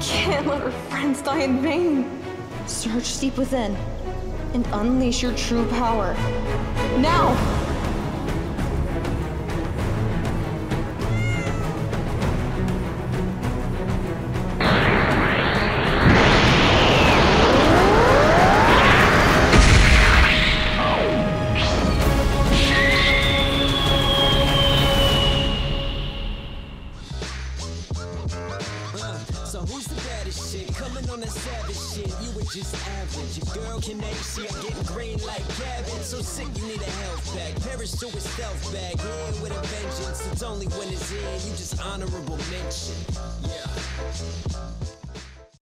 can't let her friends die in vain. Search deep within and unleash your true power. Now! So who's the baddest shit? Coming on that savage shit. You were just average. Your girl can name see I'm getting green like cabbage. So sick you need a health bag. Perish to a stealth bag. In with a vengeance. It's only when it's in. You just honorable mention. Yeah.